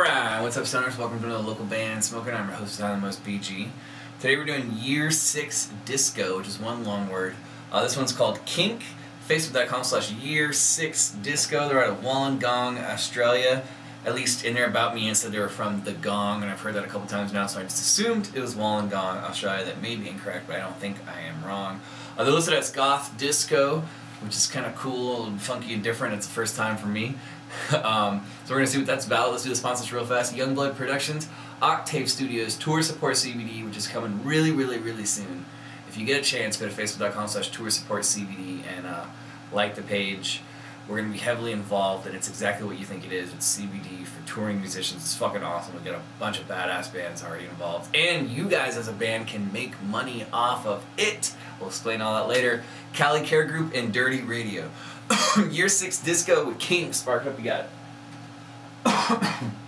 Alright, what's up stoners? Welcome to another local band, Smokeout. I'm your host, the Most BG. Today we're doing Year 6 Disco, which is one long word. Uh, this one's called Kink. Facebook.com slash Year 6 Disco. They're out of Wollongong, Australia. At least in their About Me, said they were from the Gong, and I've heard that a couple times now, so I just assumed it was Wollongong, Australia. That may be incorrect, but I don't think I am wrong. Uh, they're listed as Goth Disco, which is kind of cool and funky and different. It's the first time for me. um, so we're going to see what that's about. Let's do the sponsors real fast. Youngblood Productions, Octave Studios, Tour Support CBD, which is coming really, really, really soon. If you get a chance, go to facebook.com slash tour support CBD and uh, like the page. We're going to be heavily involved, and it's exactly what you think it is. It's CBD for touring musicians. It's fucking awesome. We got a bunch of badass bands already involved. And you guys, as a band, can make money off of it. We'll explain all that later. Cali Care Group and Dirty Radio. Year 6 Disco with Kink. Spark up, you got it.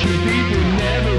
Punching people never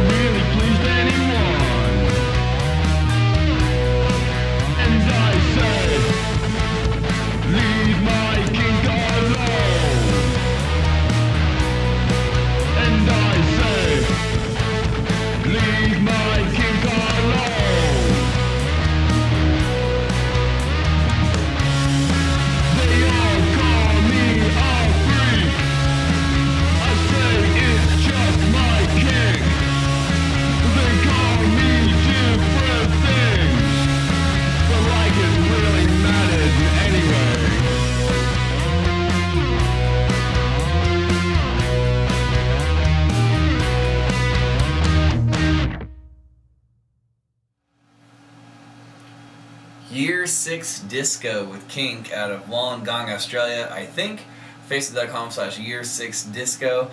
Year 6 Disco with Kink out of Wollongong, Australia, I think. Facebook.com slash Year 6 Disco.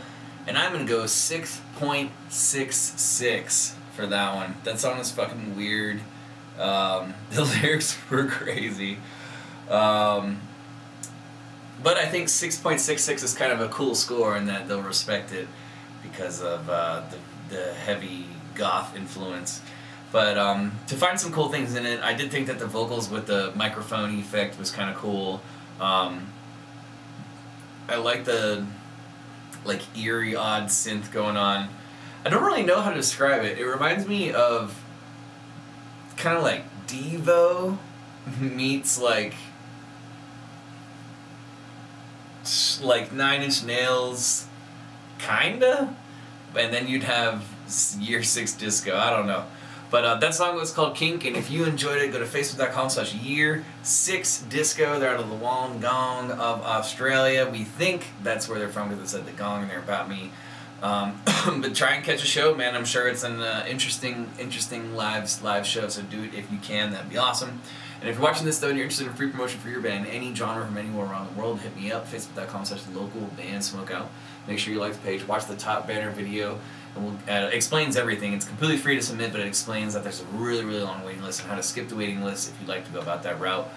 And I'm going to go 6.66 for that one. That song is fucking weird. Um, the lyrics were crazy. Um, but I think 6.66 is kind of a cool score and that they'll respect it because of uh, the, the heavy goth influence. But um, to find some cool things in it, I did think that the vocals with the microphone effect was kind of cool. Um, I like the like eerie, odd synth going on. I don't really know how to describe it. It reminds me of kind of like Devo meets like like Nine Inch Nails, kinda. And then you'd have Year Six Disco. I don't know. But uh, that song was called Kink, and if you enjoyed it, go to facebook.com slash year six disco. They're out of the Wollongong of Australia. We think that's where they're from because it said the gong and they're about me. Um, but try and catch a show, man. I'm sure it's an uh, interesting, interesting live live show. So do it if you can. That'd be awesome. And if you're watching this though and you're interested in free promotion for your band, any genre from anywhere around the world, hit me up. Facebook.com slash local band smokeout. Make sure you like the page. Watch the top banner video. And we'll, uh, it explains everything. It's completely free to submit, but it explains that there's a really, really long waiting list and how to skip the waiting list if you'd like to go about that route.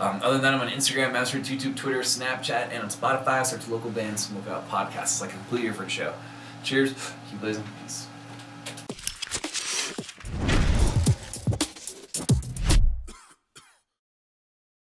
Um, other than that, I'm on Instagram, Masterwords, YouTube, Twitter, Snapchat, and on Spotify. Search local band Smokeout Podcast. It's like a completely different show. Cheers. Keep blazing. Peace.